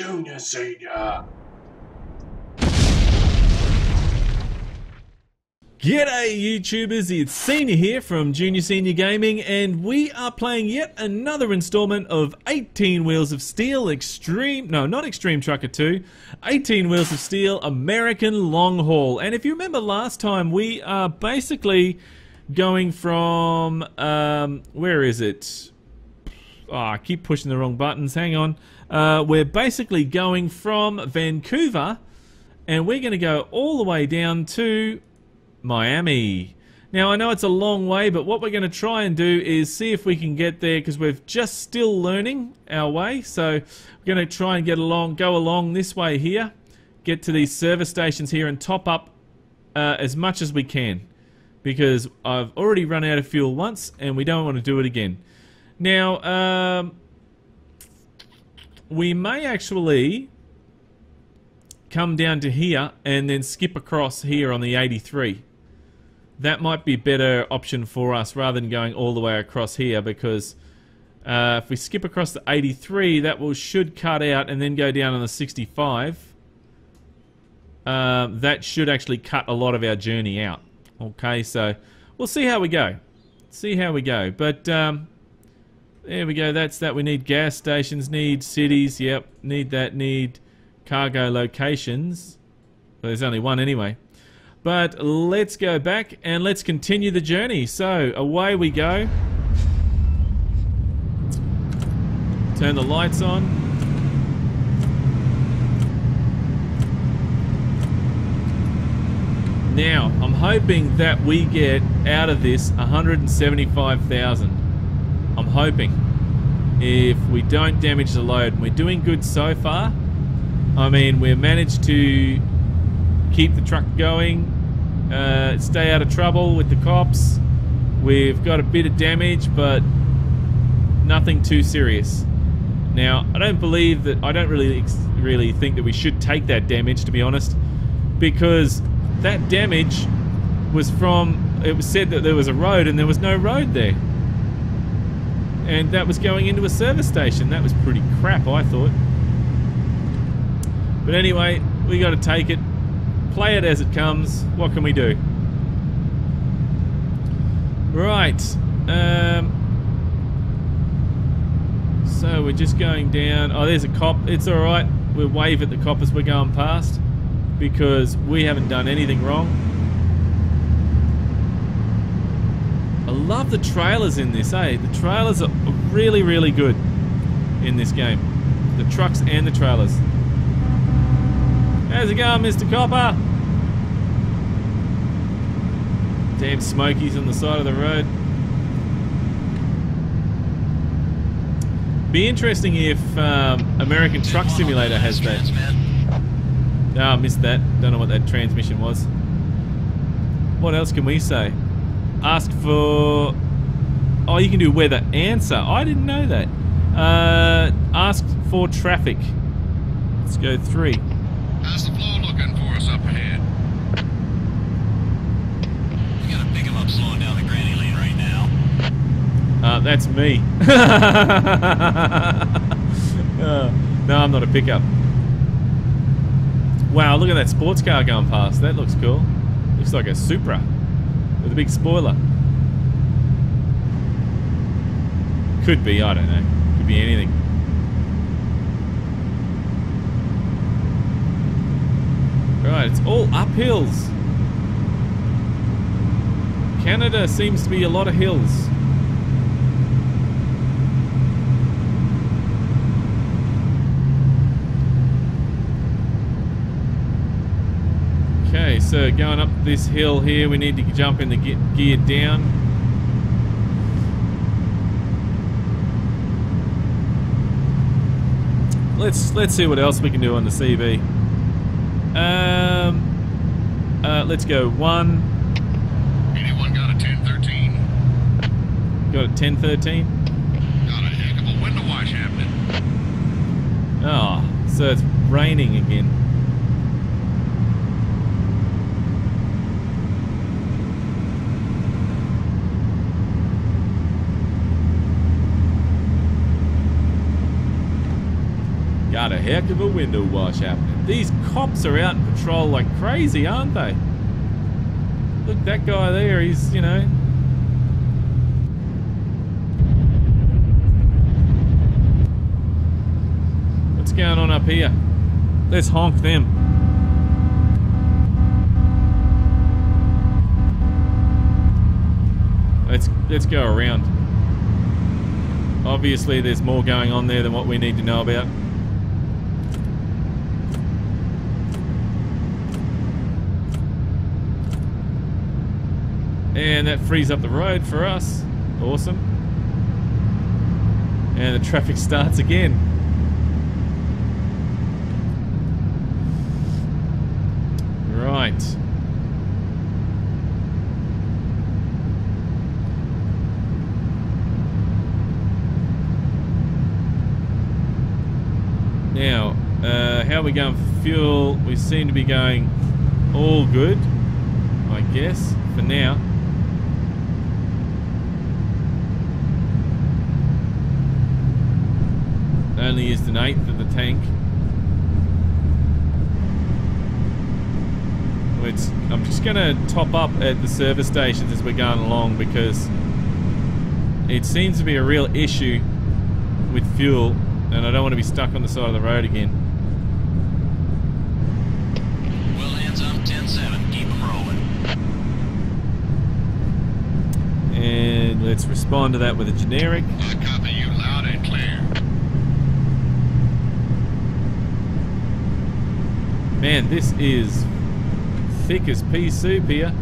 Junior Senior. G'day YouTubers, it's Senior here from Junior Senior Gaming and we are playing yet another installment of 18 Wheels of Steel Extreme, no not Extreme Trucker 2, 18 Wheels of Steel American Long Haul and if you remember last time we are basically going from, um, where is it? Oh, I keep pushing the wrong buttons, hang on. Uh, we're basically going from Vancouver and we're going to go all the way down to Miami. Now, I know it's a long way, but what we're going to try and do is see if we can get there because we're just still learning our way. So we're going to try and get along, go along this way here, get to these service stations here and top up uh, as much as we can because I've already run out of fuel once and we don't want to do it again. Now, um, we may actually come down to here and then skip across here on the 83 that might be a better option for us rather than going all the way across here because uh, if we skip across the 83 that will should cut out and then go down on the 65 uh, that should actually cut a lot of our journey out. Okay so we'll see how we go. See how we go. But um, there we go that's that we need gas stations need cities yep need that need cargo locations well, there's only one anyway but let's go back and let's continue the journey. So away we go. Turn the lights on. Now, I'm hoping that we get out of this 175,000. I'm hoping. If we don't damage the load. We're doing good so far. I mean, we've managed to keep the truck going, uh, stay out of trouble with the cops. We've got a bit of damage, but nothing too serious. Now, I don't believe that. I don't really, really think that we should take that damage, to be honest, because that damage was from. It was said that there was a road, and there was no road there, and that was going into a service station. That was pretty crap, I thought. But anyway, we got to take it play it as it comes. What can we do? Right. Um, so we're just going down. Oh, there's a cop. It's all right. We'll wave at the cop as we're going past because we haven't done anything wrong. I love the trailers in this, eh? The trailers are really, really good in this game. The trucks and the trailers. How's it going, Mr. Copper? Damn smokies on the side of the road. Be interesting if um, American Truck Simulator has that. Oh, I missed that. Don't know what that transmission was. What else can we say? Ask for... Oh, you can do weather answer. I didn't know that. Uh, ask for traffic. Let's go three. How's the flow looking for us up ahead? We gotta pick him up slowing down the granny lane right now. Uh, that's me. uh, no, I'm not a pickup. Wow, look at that sports car going past. That looks cool. Looks like a Supra with a big spoiler. Could be, I don't know. Could be anything. Right, it's all uphills. Canada seems to be a lot of hills. So going up this hill here, we need to jump in the gear down. Let's let's see what else we can do on the CB. Um, uh, let's go. One. Anyone got a 1013? Got a 1013? Got a heck of a window wash happening. Oh, so it's raining again. Got a heck of a window wash happening. These cops are out in patrol like crazy, aren't they? Look, that guy there, he's, you know. What's going on up here? Let's honk them. Let's let's go around. Obviously, there's more going on there than what we need to know about. And that frees up the road for us. Awesome. And the traffic starts again. Right. Now, uh, how are we going fuel? We seem to be going all good, I guess, for now. Only used an eighth of the tank. Which I'm just going to top up at the service stations as we're going along because it seems to be a real issue with fuel and I don't want to be stuck on the side of the road again. Well, hands up, 10-7. Keep 'em rolling. And let's respond to that with a generic. I copy you loud and clear. Man, this is thick as pea soup here.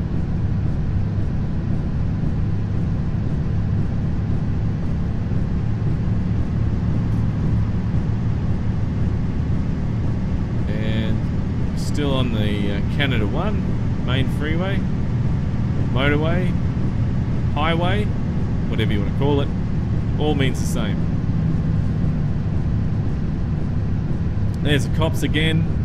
And still on the uh, Canada 1 main freeway, motorway, highway, whatever you want to call it, all means the same. There's the cops again.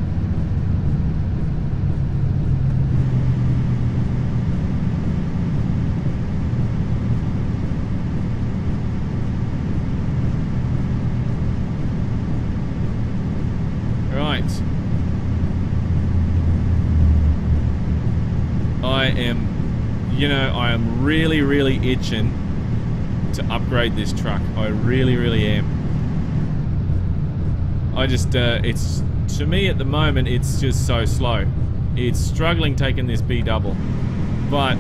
Right. I am, you know, I am really, really itching to upgrade this truck. I really, really am. I just, uh, it's, to me at the moment, it's just so slow. It's struggling taking this B double. But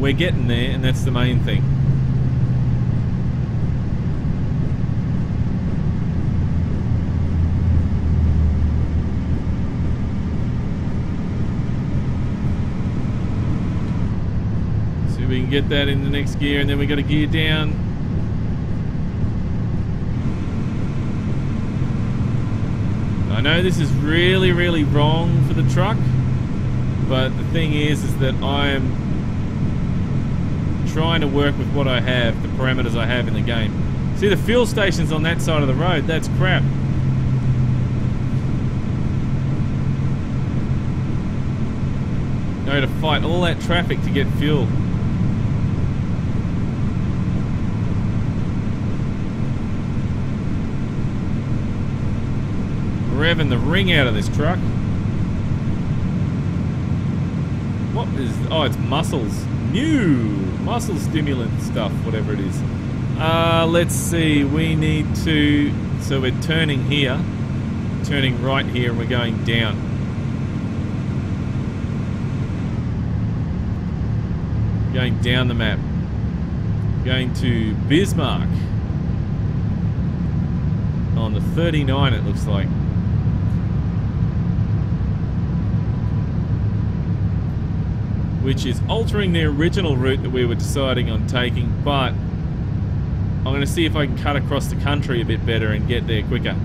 we're getting there, and that's the main thing. Get that in the next gear, and then we got to gear down. I know this is really, really wrong for the truck, but the thing is, is that I'm trying to work with what I have, the parameters I have in the game. See the fuel stations on that side of the road, that's crap. To fight all that traffic to get fuel. Revving the ring out of this truck. What is... Oh, it's muscles. New! Muscle stimulant stuff, whatever it is. Uh, let's see. We need to... So we're turning here. Turning right here and we're going down. Going down the map. Going to Bismarck. On the 39 it looks like. Which is altering the original route that we were deciding on taking, but I'm going to see if I can cut across the country a bit better and get there quicker.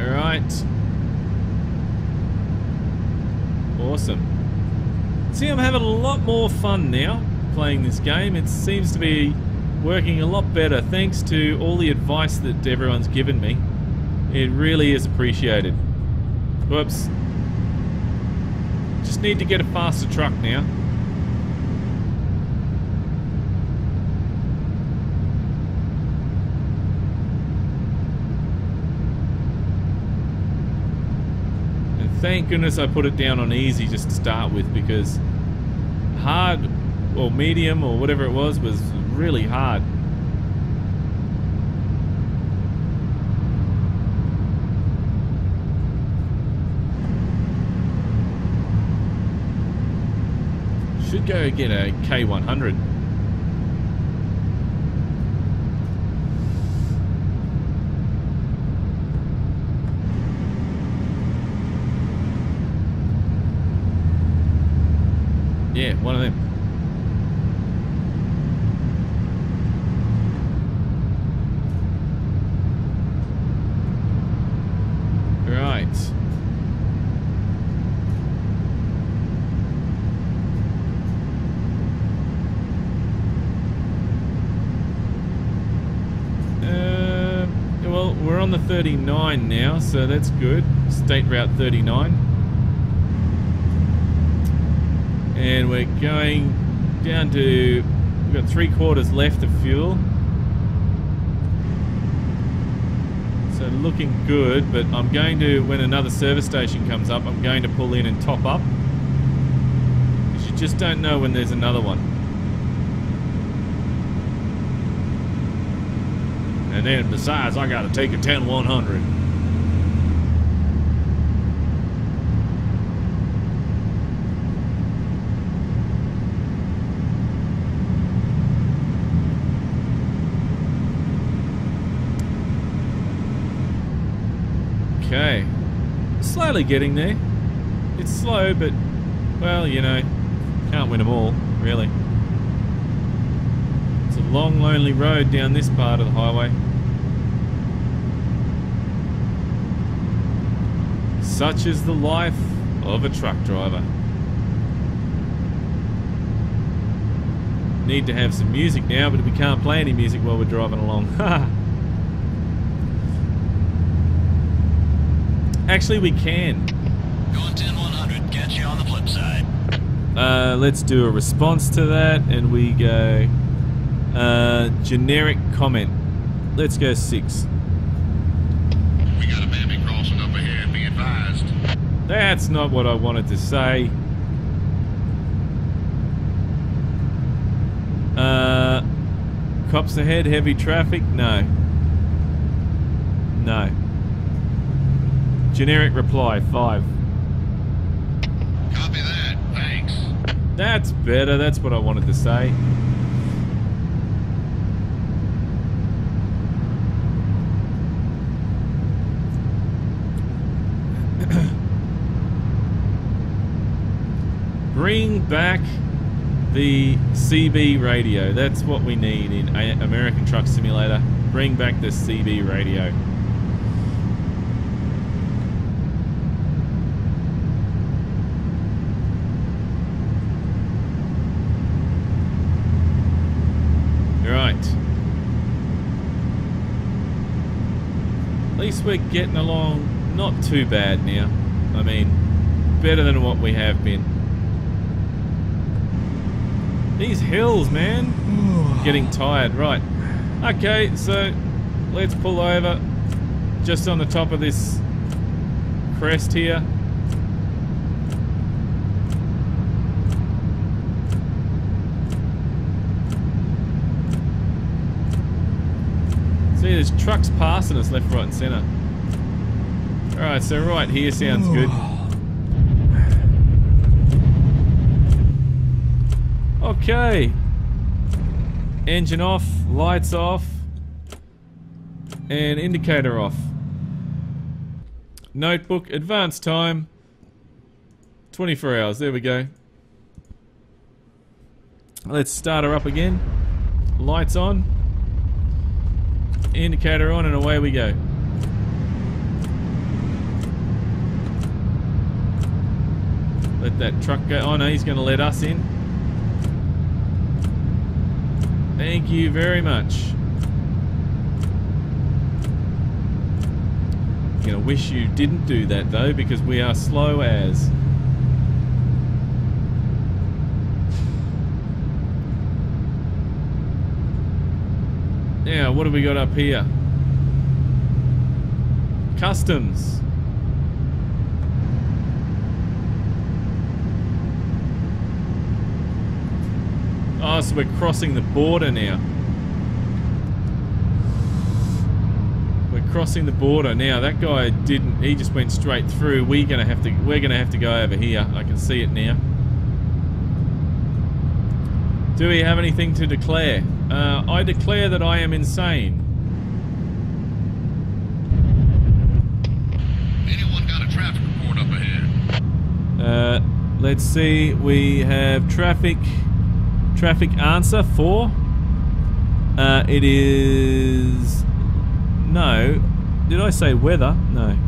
Alright. Awesome. See, I'm having a lot more fun now playing this game. It seems to be working a lot better thanks to all the advice that everyone's given me. It really is appreciated. Whoops. Just need to get a faster truck now. And thank goodness I put it down on easy just to start with because hard or medium or whatever it was was really hard. Should go get a K100. Yeah, one of them. Right. Uh, well, we're on the 39 now, so that's good. State Route 39. And we're going down to... We've got three quarters left of fuel. So looking good, but I'm going to, when another service station comes up, I'm going to pull in and top up. Because you just don't know when there's another one. And then besides, I gotta take a 10 100. Okay. Slowly getting there. It's slow, but, well, you know, can't win them all, really. It's a long, lonely road down this part of the highway. Such is the life of a truck driver. Need to have some music now, but we can't play any music while we're driving along. Actually, we can. Going 10 100, catch you on the flip side. Uh, let's do a response to that, and we go uh, generic comment. Let's go six. We got a crossing up ahead. Be advised. That's not what I wanted to say. Uh, cops ahead, heavy traffic? No. No. Generic reply, five. Copy that. Thanks. That's better, that's what I wanted to say. Bring back the CB radio. That's what we need in American Truck Simulator. Bring back the CB radio. Right. Least we're getting along not too bad now. I mean, better than what we have been. These hills, man. Getting tired. Right. Okay, so let's pull over just on the top of this crest here. See, there's trucks passing us left, right, and centre. Alright, so right here sounds good. Okay. Engine off, lights off, and indicator off. Notebook, advance time, 24 hours. There we go. Let's start her up again. Lights on. Indicator on and away we go. Let that truck go. Oh no, he's going to let us in. Thank you very much. Gonna wish you didn't do that though, because we are slow as. Now, what have we got up here? Customs. Oh, so we're crossing the border now. We're crossing the border now. That guy didn't. He just went straight through. We're gonna have to. We're gonna have to go over here. I can see it now. Do we have anything to declare? Uh, I declare that I am insane. Anyone got a traffic report up ahead? Uh, let's see. We have traffic. Traffic answer four. Uh, it is. No. Did I say weather? No.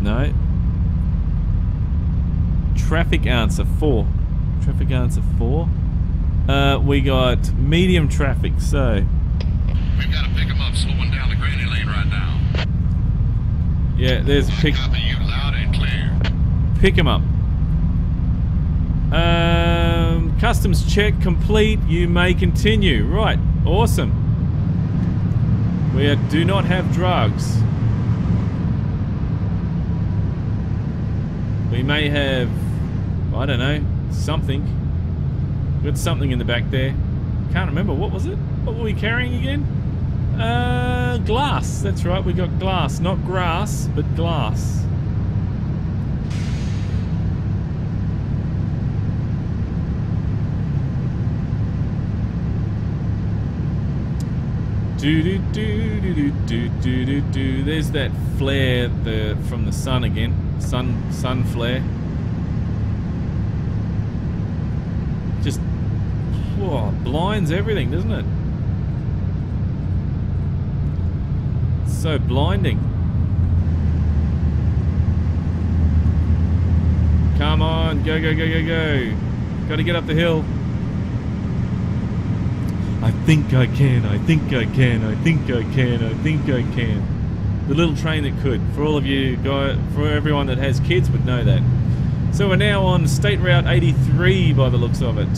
No. Traffic answer for. Traffic answer for. Uh, we got medium traffic, so. We've got to pick 'em up slowing down the granny lane right now. Yeah, there's pick. copy you loud and clear. Pick him up. Um, customs check complete. You may continue. Right. Awesome. We are, do not have drugs. We may have, I don't know, something. We got something in the back there. Can't remember. What was it? What were we carrying again? Uh, glass. That's right. We got glass. Not grass, but glass. Do do do do do do do do. There's that flare the from the sun again. Sun sun flare. Just whoa, blinds everything, doesn't it? so blinding. Come on, go go go go go. Got to get up the hill. I think I can, I think I can, I think I can, I think I can. The little train that could. For all of you guys, for everyone that has kids would know that. So we're now on State Route 83 by the looks of it.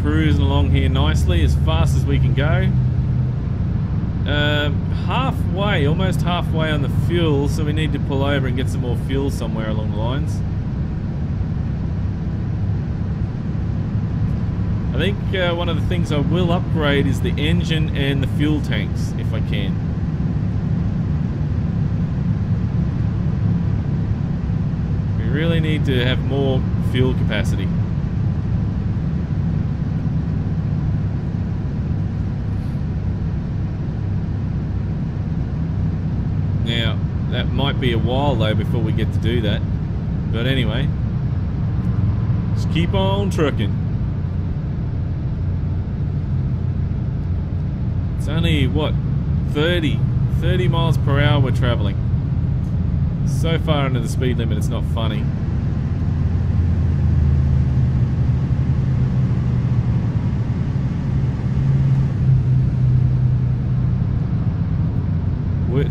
Cruising along here nicely, as fast as we can go. Um, halfway, almost halfway on the fuel, so we need to pull over and get some more fuel somewhere along the lines. I think uh, one of the things I will upgrade is the engine and the fuel tanks, if I can. We really need to have more fuel capacity. Now, that might be a while though before we get to do that. But anyway, just keep on trucking. Only, what, 30, 30 miles per hour we're traveling. So far under the speed limit, it's not funny.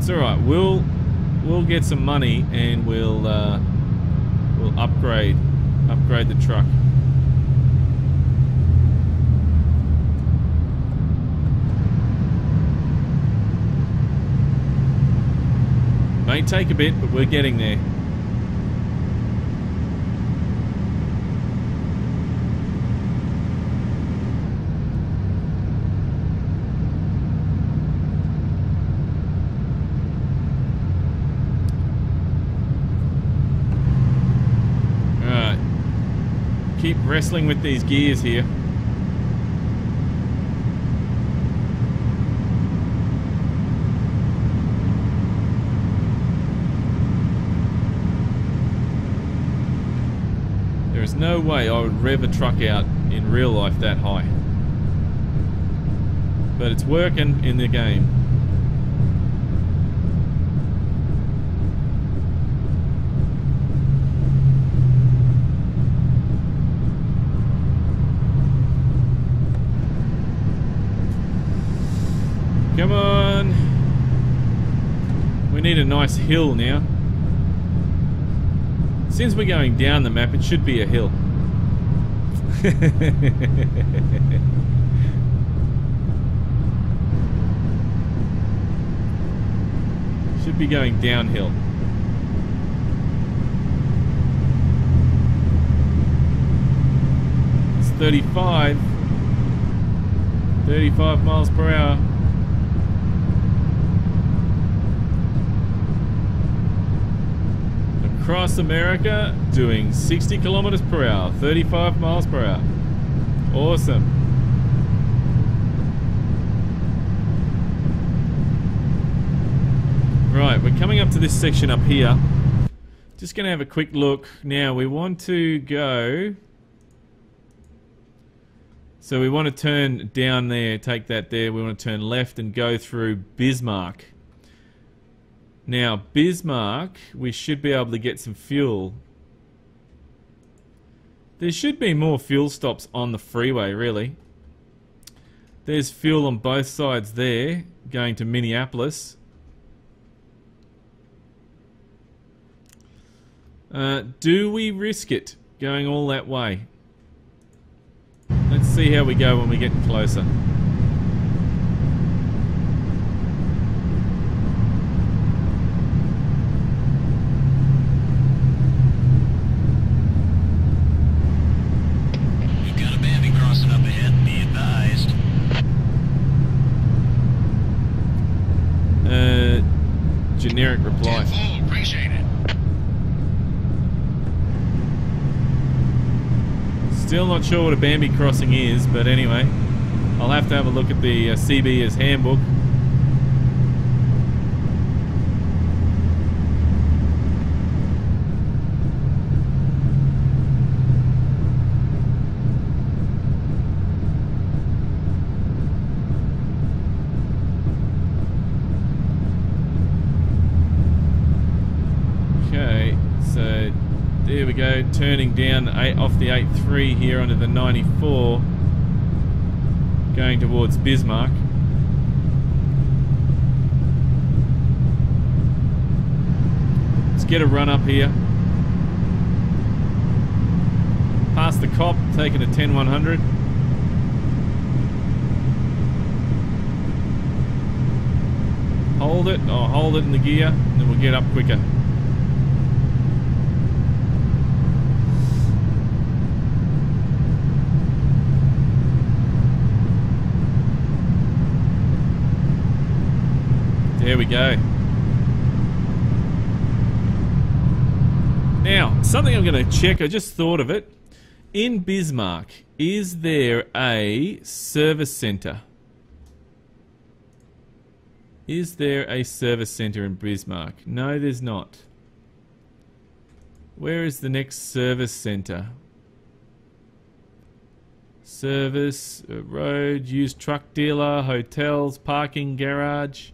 It's all right. We'll we'll get some money and we'll uh, we'll upgrade upgrade the truck. May take a bit, but we're getting there. Alright. Keep wrestling with these gears here. no way I would rev a truck out in real life that high. But it's working in the game. Come on! We need a nice hill now. Since we're going down the map, it should be a hill. should be going downhill. It's 35. 35 miles per hour. Across America, doing 60 kilometers per hour, 35 miles per hour. Awesome. Right, we're coming up to this section up here. Just going to have a quick look. Now, we want to go... So we want to turn down there, take that there. We want to turn left and go through Bismarck. Now, Bismarck, we should be able to get some fuel. There should be more fuel stops on the freeway, really. There's fuel on both sides there, going to Minneapolis. Uh, do we risk it going all that way? Let's see how we go when we get closer. We've got a Bambi crossing up ahead. Be advised. Uh, generic reply. 10 full, appreciate it. Still not sure what a Bambi crossing is, but anyway, I'll have to have a look at the uh, CB's handbook. Okay, so there we go, turning down eight, off the 8.3 here onto the 94, going towards Bismarck. Let's get a run up here. Past the cop, taking a 10 100. Hold it, or hold it in the gear, and then we'll get up quicker. There we go. Now, something I'm going to check, I just thought of it. In Bismarck, is there a service centre? Is there a service centre in Bismarck? No, there's not. Where is the next service centre? Service, uh, road, used truck dealer, hotels, parking, garage.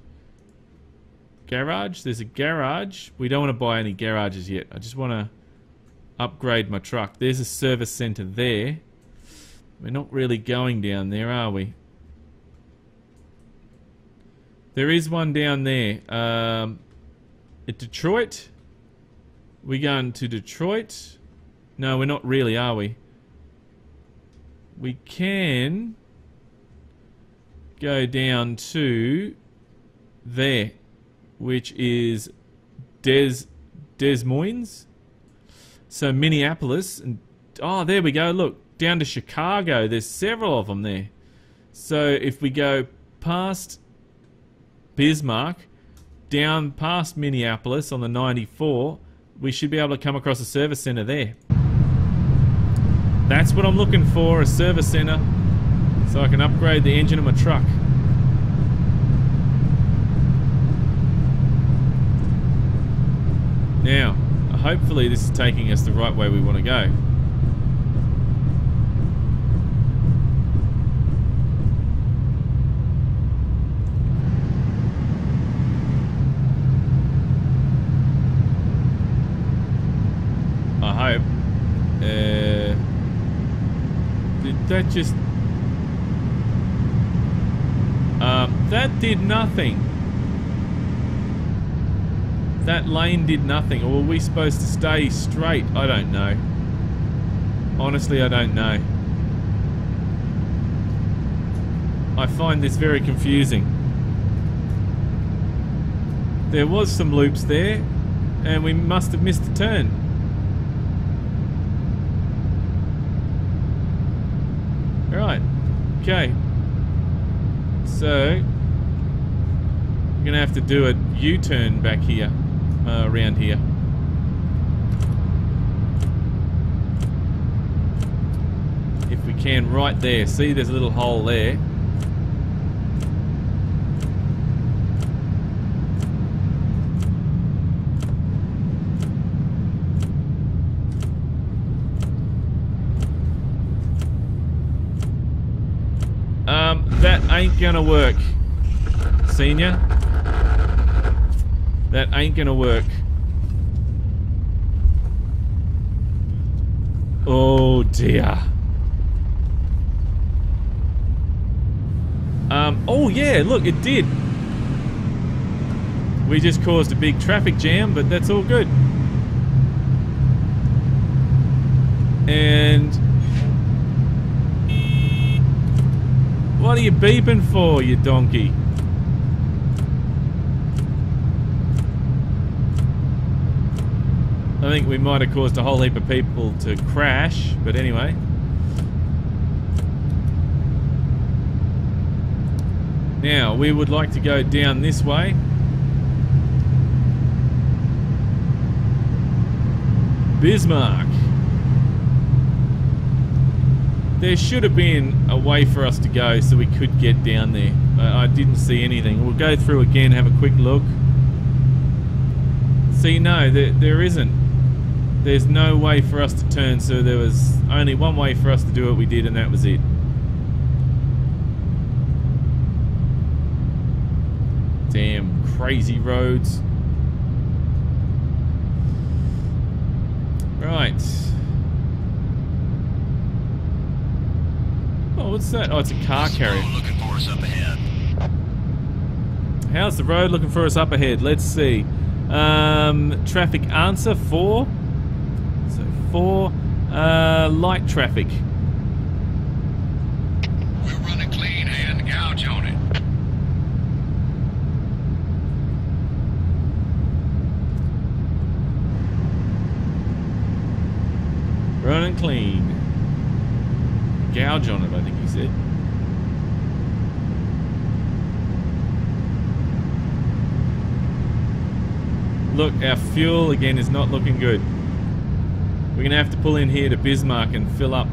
Garage? There's a garage. We don't want to buy any garages yet. I just want to upgrade my truck. There's a service centre there. We're not really going down there, are we? There is one down there. Um, at Detroit? We going to Detroit? No, we're not really, are we? We can go down to there, which is Des Des Moines. So Minneapolis and oh, there we go. Look down to Chicago. There's several of them there. So if we go past Bismarck, down past Minneapolis on the 94, we should be able to come across a service center there. That's what I'm looking for, a service center, so I can upgrade the engine of my truck. Now, hopefully this is taking us the right way we want to go. I hope. Uh, did that just... Um, that did nothing. That lane did nothing. Or were we supposed to stay straight? I don't know. Honestly, I don't know. I find this very confusing. There was some loops there, and we must have missed a turn. Right. Okay. So, I'm going to have to do a U-turn back here, uh, around here. If we can, right there. See, there's a little hole there. Um, that ain't gonna work, senior. That ain't gonna work. Oh dear. Um, oh yeah, look, it did. We just caused a big traffic jam, but that's all good. And what are you beeping for, you donkey? I think we might have caused a whole heap of people to crash, but anyway. Now, we would like to go down this way. Bismarck. There should have been a way for us to go so we could get down there. I didn't see anything. We'll go through again, have a quick look. See, no, there, there isn't there's no way for us to turn, so there was only one way for us to do it, we did, and that was it. Damn crazy roads. Right. Oh, what's that? Oh, it's a car carrier. looking for us up ahead. How's the road looking for us up ahead? Let's see. Um, traffic answer 4 for uh, light traffic. We're running clean and gouge on it. Running clean. Gouge on it, I think he said. Look, our fuel again is not looking good. We're going to have to pull in here to Bismarck and fill up.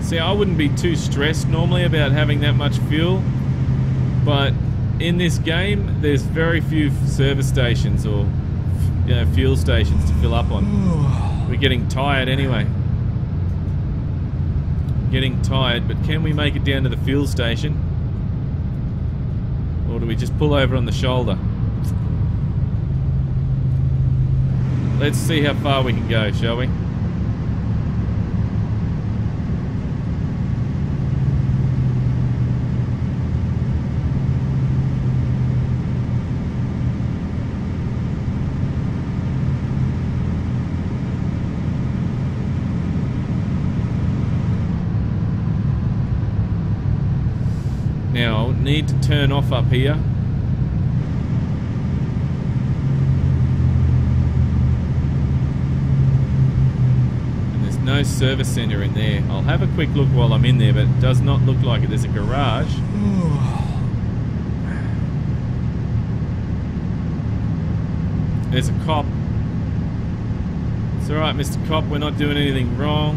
See, I wouldn't be too stressed normally about having that much fuel, but in this game, there's very few service stations or fuel stations to fill up on. We're getting tired anyway. Getting tired, but can we make it down to the fuel station? Or do we just pull over on the shoulder? Let's see how far we can go, shall we? Now, need to turn off up here. And there's no service centre in there. I'll have a quick look while I'm in there, but it does not look like it. There's a garage. There's a cop. It's alright, Mr. Cop, we're not doing anything wrong.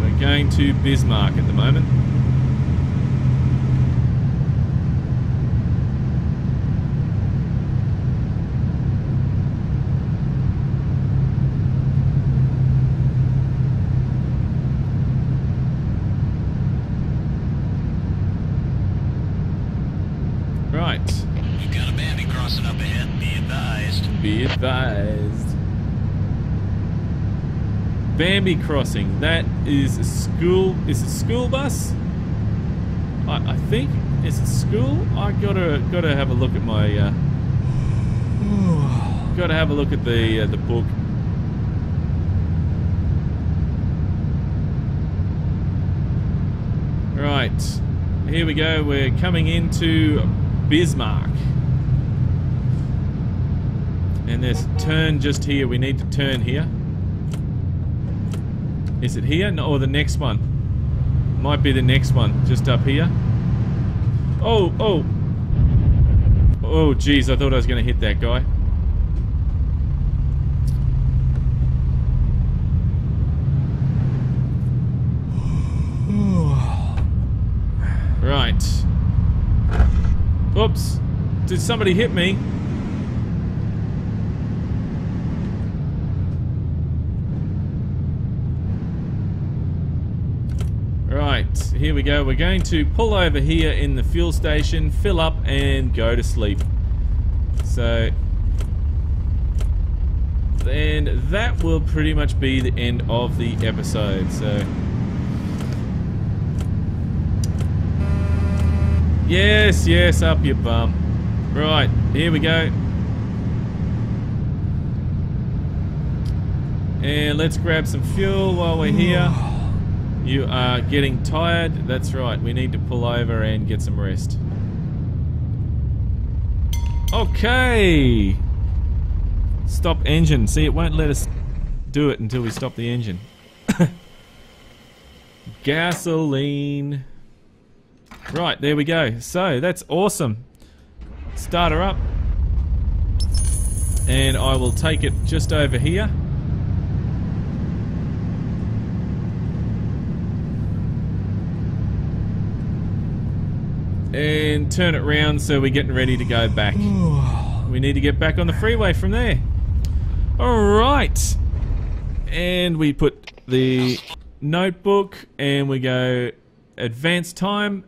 We're going to Bismarck at the moment. Bambi Crossing. That is a school. Is it school bus? I, I think is it school. I gotta gotta have a look at my. Uh, gotta have a look at the uh, the book. Right, here we go. We're coming into Bismarck. And there's a turn just here. We need to turn here. Is it here? No, or the next one. Might be the next one, just up here. Oh, oh. Oh, jeez, I thought I was going to hit that guy. Right. Oops. Did somebody hit me? Right, here we go. We're going to pull over here in the fuel station, fill up, and go to sleep. So, and that will pretty much be the end of the episode. So, yes, yes, up your bum. Right, here we go. And let's grab some fuel while we're here. You are getting tired. That's right. We need to pull over and get some rest. Okay. Stop engine. See, it won't let us do it until we stop the engine. Gasoline. Right, there we go. So, that's awesome. Start her up. And I will take it just over here. And turn it round so we're getting ready to go back. we need to get back on the freeway from there. Alright. And we put the notebook and we go advanced time,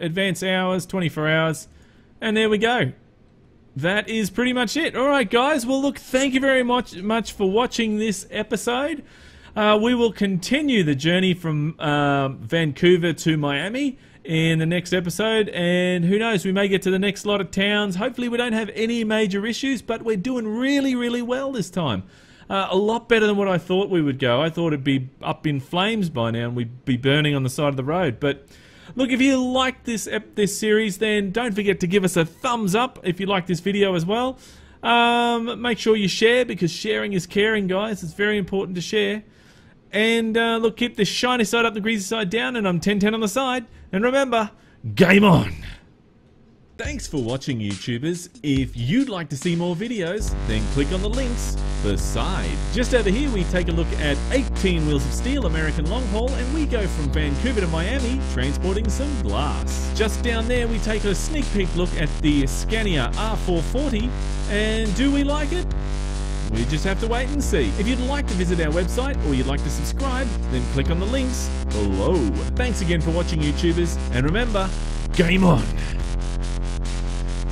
advanced hours, 24 hours, and there we go. That is pretty much it. Alright guys, well look, thank you very much, much for watching this episode. Uh, we will continue the journey from uh, Vancouver to Miami in the next episode. And who knows, we may get to the next lot of towns. Hopefully, we don't have any major issues, but we're doing really, really well this time. Uh, a lot better than what I thought we would go. I thought it'd be up in flames by now and we'd be burning on the side of the road. But look, if you like this this series, then don't forget to give us a thumbs up if you like this video as well. Um, make sure you share because sharing is caring, guys. It's very important to share. And uh, look, keep the shiny side up, the greasy side down, and I'm 1010 on the side. And remember, game on! Thanks for watching YouTubers. If you'd like to see more videos, then click on the links beside. Just over here we take a look at 18 Wheels of Steel American Long Haul and we go from Vancouver to Miami transporting some glass. Just down there we take a sneak peek look at the Scania R440 and do we like it? We just have to wait and see. If you'd like to visit our website or you'd like to subscribe, then click on the links below. Thanks again for watching YouTubers, and remember, game on!